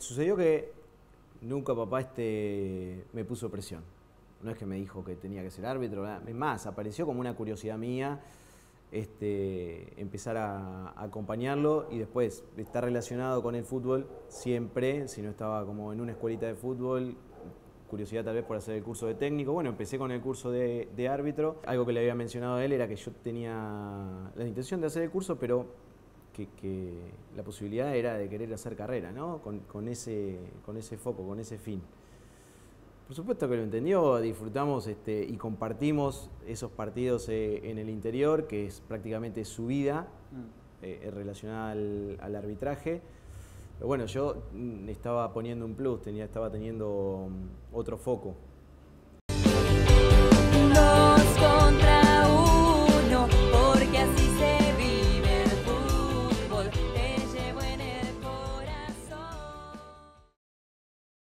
sucedió que nunca papá este, me puso presión. No es que me dijo que tenía que ser árbitro, es más, apareció como una curiosidad mía este, empezar a, acompañarlo y después estar relacionado con el fútbol siempre, si no estaba como en una escuelita de fútbol, curiosidad tal vez por hacer el curso de técnico. Bueno, empecé con el curso de, árbitro. Algo que le había mencionado a él era que yo tenía la intención de hacer el curso, pero que, la posibilidad era de querer hacer carrera, ¿no? Con, ese, con ese foco, con ese fin. Por supuesto que lo entendió, disfrutamos este, y compartimos esos partidos eh, en el interior, que es prácticamente su vida mm. eh, relacionada al, arbitraje. Pero bueno, yo mm, estaba poniendo un plus, tenía, estaba teniendo mm, otro foco